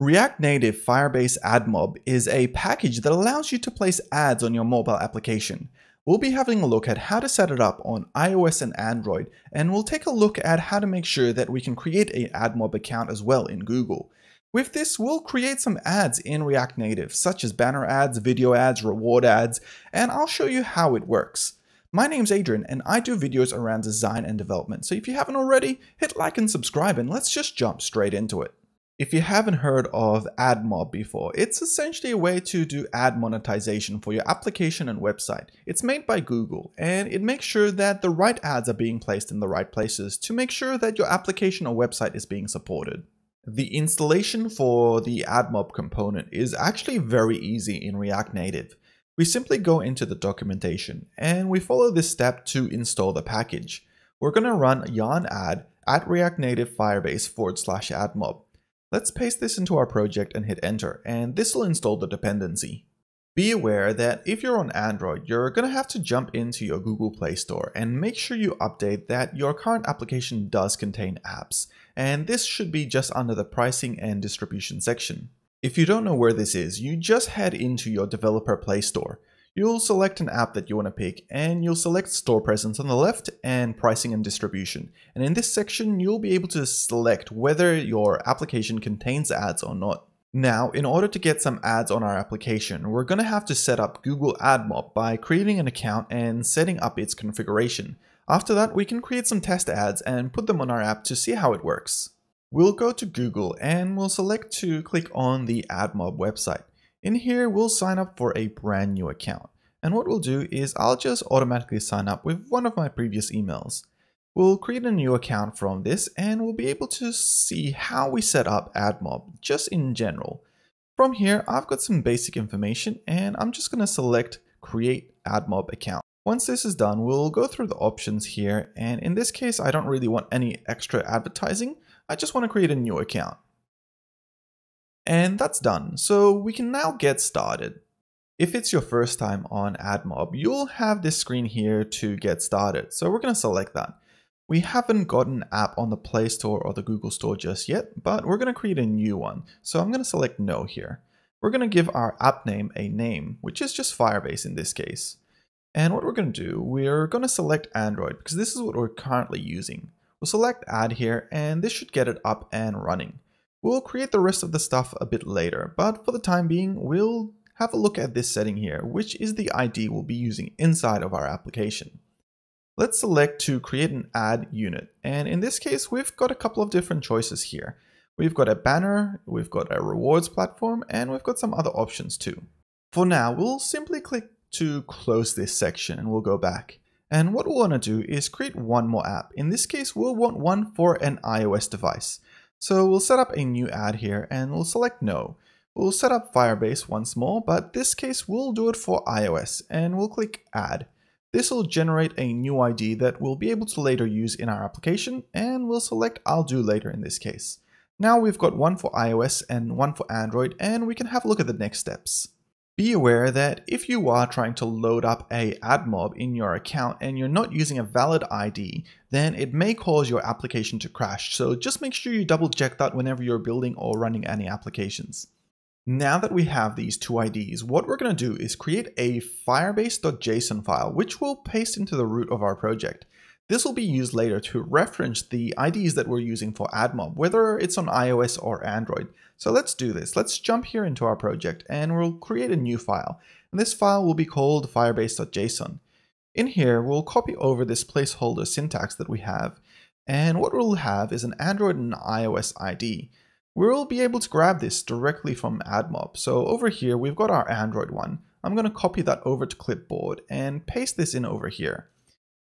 React Native Firebase AdMob is a package that allows you to place ads on your mobile application. We'll be having a look at how to set it up on iOS and Android, and we'll take a look at how to make sure that we can create an AdMob account as well in Google. With this, we'll create some ads in React Native, such as banner ads, video ads, reward ads, and I'll show you how it works. My name's Adrian, and I do videos around design and development, so if you haven't already, hit like and subscribe, and let's just jump straight into it. If you haven't heard of AdMob before, it's essentially a way to do ad monetization for your application and website. It's made by Google and it makes sure that the right ads are being placed in the right places to make sure that your application or website is being supported. The installation for the AdMob component is actually very easy in React Native. We simply go into the documentation and we follow this step to install the package. We're going to run yarn add at React Native Firebase forward slash AdMob. Let's paste this into our project and hit enter, and this will install the dependency. Be aware that if you're on Android, you're going to have to jump into your Google Play Store and make sure you update that your current application does contain apps, and this should be just under the pricing and distribution section. If you don't know where this is, you just head into your developer Play Store. You'll select an app that you want to pick and you'll select store presence on the left and pricing and distribution. And in this section, you'll be able to select whether your application contains ads or not. Now, in order to get some ads on our application, we're going to have to set up Google AdMob by creating an account and setting up its configuration. After that, we can create some test ads and put them on our app to see how it works. We'll go to Google and we'll select to click on the AdMob website. In here, we'll sign up for a brand new account. And what we'll do is I'll just automatically sign up with one of my previous emails. We'll create a new account from this and we'll be able to see how we set up AdMob just in general. From here, I've got some basic information and I'm just going to select create AdMob account. Once this is done, we'll go through the options here. And in this case, I don't really want any extra advertising. I just want to create a new account. And that's done. So we can now get started. If it's your first time on AdMob, you'll have this screen here to get started. So we're going to select that. We haven't got an app on the Play Store or the Google Store just yet, but we're going to create a new one. So I'm going to select no here. We're going to give our app name a name, which is just Firebase in this case. And what we're going to do, we're going to select Android because this is what we're currently using. We'll select add here and this should get it up and running. We'll create the rest of the stuff a bit later, but for the time being, we'll have a look at this setting here, which is the ID we'll be using inside of our application. Let's select to create an ad unit. And in this case, we've got a couple of different choices here. We've got a banner, we've got a rewards platform, and we've got some other options too. For now, we'll simply click to close this section and we'll go back. And what we'll want to do is create one more app. In this case, we'll want one for an iOS device. So we'll set up a new ad here and we'll select no. We'll set up Firebase once more, but this case we'll do it for iOS and we'll click add. This will generate a new ID that we'll be able to later use in our application and we'll select I'll do later in this case. Now we've got one for iOS and one for Android and we can have a look at the next steps. Be aware that if you are trying to load up a AdMob in your account and you're not using a valid ID, then it may cause your application to crash. So just make sure you double check that whenever you're building or running any applications. Now that we have these two IDs, what we're going to do is create a firebase.json file, which we'll paste into the root of our project. This will be used later to reference the IDs that we're using for AdMob, whether it's on iOS or Android. So let's do this. Let's jump here into our project and we'll create a new file. And this file will be called firebase.json. In here, we'll copy over this placeholder syntax that we have. And what we'll have is an Android and iOS ID. We'll be able to grab this directly from AdMob. So over here, we've got our Android one. I'm going to copy that over to clipboard and paste this in over here.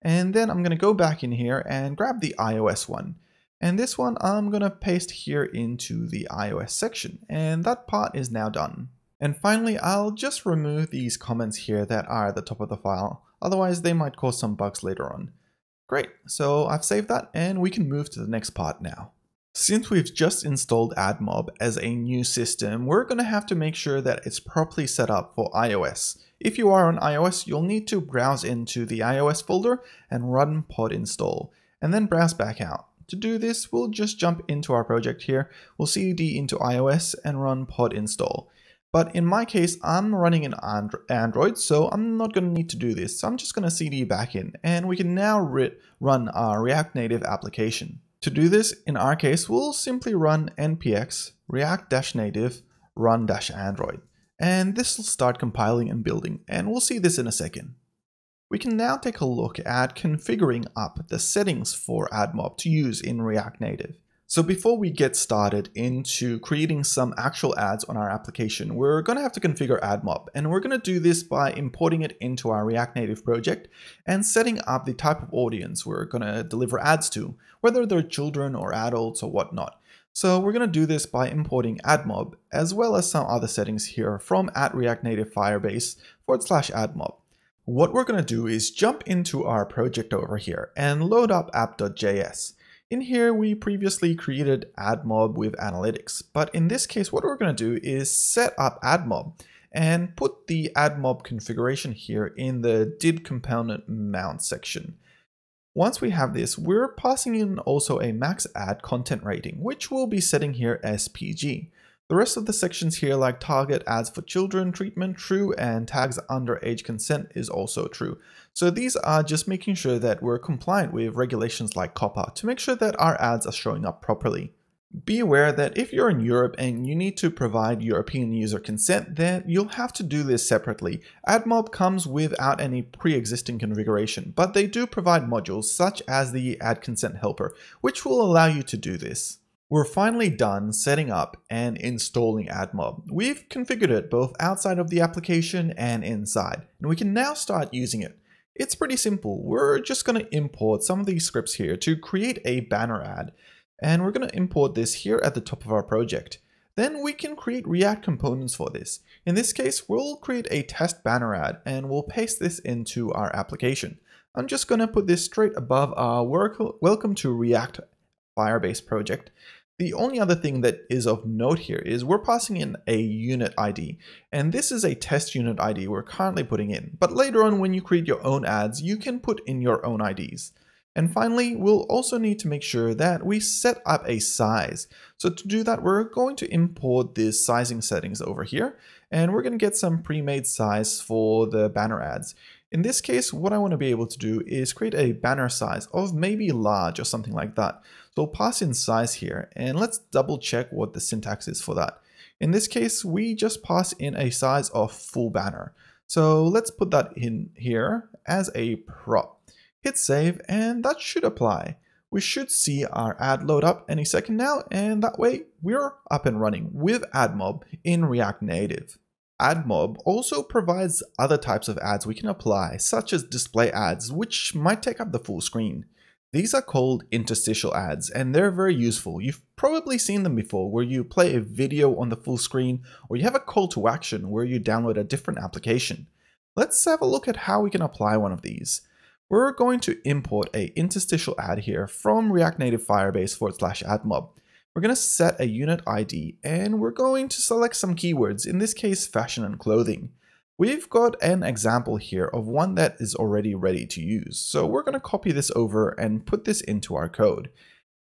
And then I'm going to go back in here and grab the iOS one. And this one I'm to paste here into the iOS section. And that part is now done. And finally, I'll just remove these comments here that are at the top of the file. Otherwise, they might cause some bugs later on. Great, so I've saved that and we can move to the next part now. Since we've just installed AdMob as a new system, we're going to have to make sure that it's properly set up for iOS. If you are on iOS, you'll need to browse into the iOS folder and run pod install, and then browse back out. To do this, we'll just jump into our project here. We'll cd into iOS and run pod install. But in my case, I'm running an Android, so I'm not going to need to do this. So I'm just going to cd back in, and we can now run our React Native application. To do this, in our case, we'll simply run npx react-native run-android. And this will start compiling and building, and we'll see this in a second. We can now take a look at configuring up the settings for AdMob to use in React Native. So before we get started into creating some actual ads on our application, we're going to have to configure AdMob. And we're going to do this by importing it into our React Native project and setting up the type of audience we're going to deliver ads to, whether they're children or adults or whatnot. So we're going to do this by importing AdMob, as well as some other settings here from at React Native Firebase forward slash AdMob. What we're going to do is jump into our project over here and load up app.js. In here, we previously created AdMob with analytics, but in this case, what we're going to do is set up AdMob and put the AdMob configuration here in the did component mount section. Once we have this, we're passing in also a max ad content rating, which we'll be setting here as PG. The rest of the sections here like target ads for children treatment true and tags under age consent is also true. So these are just making sure that we're compliant with regulations like COPPA to make sure that our ads are showing up properly. Be aware that if you're in Europe and you need to provide European user consent, then you'll have to do this separately. AdMob comes without any pre-existing configuration, but they do provide modules such as the Ad Consent Helper, which will allow you to do this. We're finally done setting up and installing AdMob. We've configured it both outside of the application and inside, and we can now start using it. It's pretty simple. We're just going to import some of these scripts here to create a banner ad, and we're going to import this here at the top of our project. Then we can create React components for this. In this case, we'll create a test banner ad and we'll paste this into our application. I'm just going to put this straight above our welcome to React Firebase project. The only other thing that is of note here is we're passing in a unit ID, and this is a test unit ID we're currently putting in. But later on when you create your own ads, you can put in your own IDs. And finally, we'll also need to make sure that we set up a size. So to do that, we're going to import the sizing settings over here, and we're going to get some pre-made size for the banner ads. In this case, what I want to be able to do is create a banner size of maybe large or something like that. So we'll pass in size here and let's double check what the syntax is for that. In this case, we just pass in a size of full banner. So let's put that in here as a prop. Hit save and that should apply. We should see our ad load up any second now and that way we're up and running with AdMob in React Native. AdMob also provides other types of ads we can apply, such as display ads, which might take up the full screen. These are called interstitial ads, and they're very useful. You've probably seen them before, where you play a video on the full screen, or you have a call to action where you download a different application. Let's have a look at how we can apply one of these. We're going to import a interstitial ad here from React Native Firebase forward slash admob. We're going to set a unit ID and we're going to select some keywords, in this case fashion and clothing. We've got an example here of one that is already ready to use. So we're going to copy this over and put this into our code.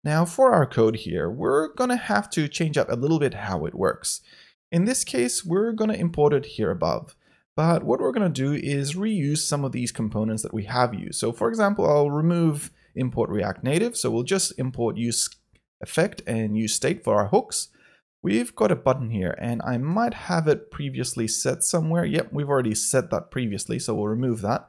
Now for our code here, we're going to have to change up a little bit how it works. In this case, we're going to import it here above. But what we're going to do is reuse some of these components that we have used. So for example, I'll remove import React Native. So we'll just import use effect and use state for our hooks. We've got a button here and I might have it previously set somewhere. Yep, we've already set that previously, so we'll remove that.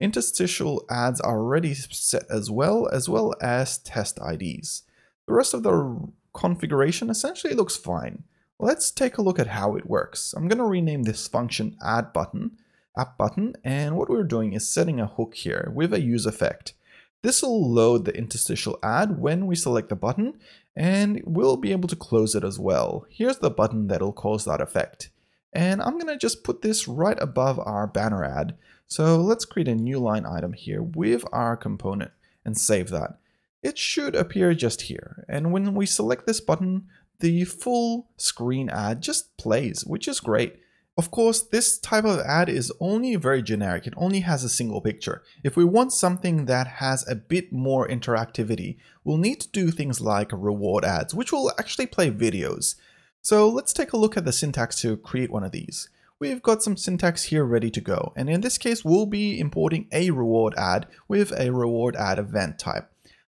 Interstitial ads are already set as well, as well as test IDs. The rest of the configuration essentially looks fine. Let's take a look at how it works. I'm going to rename this function add button, app button, and what we're doing is setting a hook here with a use effect. This will load the interstitial ad when we select the button and we'll be able to close it as well. Here's the button that'll cause that effect. And I'm gonna just put this right above our banner ad. So let's create a new line item here with our component and save that. It should appear just here. And when we select this button, the full screen ad just plays, which is great. Of course, this type of ad is only very generic. It only has a single picture. If we want something that has a bit more interactivity, we'll need to do things like reward ads, which will actually play videos. So let's take a look at the syntax to create one of these. We've got some syntax here ready to go. And in this case, we'll be importing a reward ad with a reward ad event type.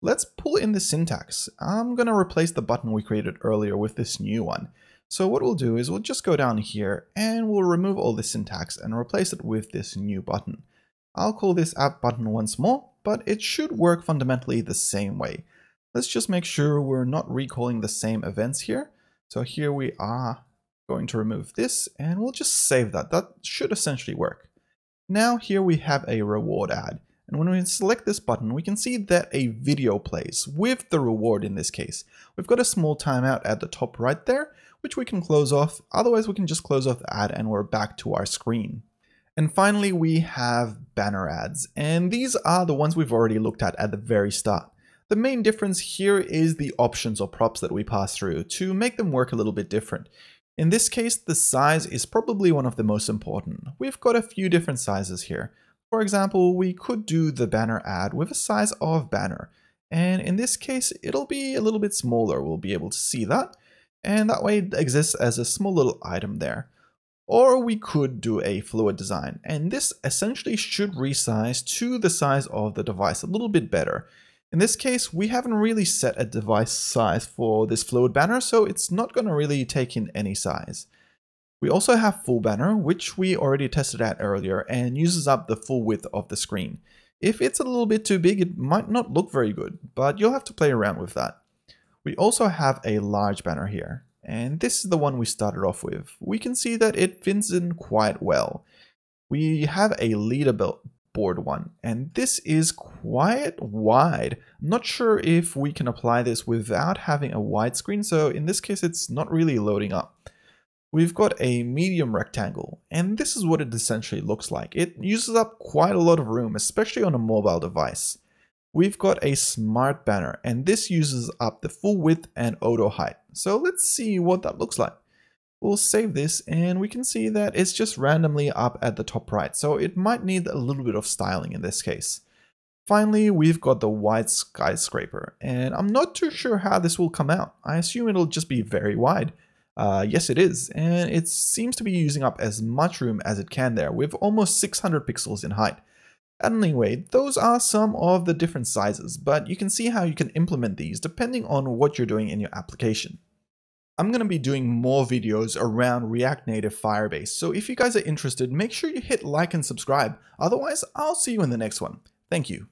Let's pull in the syntax. I'm going to replace the button we created earlier with this new one. So what we'll do is we'll just go down here and we'll remove all the syntax and replace it with this new button. I'll call this app button once more, but it should work fundamentally the same way. Let's just make sure we're not recalling the same events here. So here we are going to remove this and we'll just save that. That should essentially work. Now here we have a reward ad. And when we select this button, we can see that a video plays with the reward in this case. We've got a small timeout at the top right there, which we can close off. Otherwise, we can just close off the ad and we're back to our screen. And finally, we have banner ads. And these are the ones we've already looked at at the very start. The main difference here is the options or props that we pass through to make them work a little bit different. In this case, the size is probably one of the most important. We've got a few different sizes here. For example, we could do the banner ad with a size of banner. And in this case, it'll be a little bit smaller. We'll be able to see that and that way it exists as a small little item there. Or we could do a fluid design, and this essentially should resize to the size of the device a little bit better. In this case, we haven't really set a device size for this fluid banner, so it's not going to really take in any size. We also have full banner, which we already tested out earlier and uses up the full width of the screen. If it's a little bit too big, it might not look very good, but you'll have to play around with that. We also have a large banner here, and this is the one we started off with. We can see that it fits in quite well. We have a leaderboard one, and this is quite wide. Not sure if we can apply this without having a widescreen, so in this case it's not really loading up. We've got a medium rectangle, and this is what it essentially looks like. It uses up quite a lot of room, especially on a mobile device we've got a smart banner and this uses up the full width and auto height. So let's see what that looks like. We'll save this and we can see that it's just randomly up at the top right. So it might need a little bit of styling in this case. Finally, we've got the wide skyscraper and I'm not too sure how this will come out. I assume it'll just be very wide. Uh, yes, it is, and it seems to be using up as much room as it can there with almost 600 pixels in height. Anyway, those are some of the different sizes, but you can see how you can implement these depending on what you're doing in your application. I'm going to be doing more videos around React Native Firebase, so if you guys are interested, make sure you hit like and subscribe. Otherwise, I'll see you in the next one. Thank you.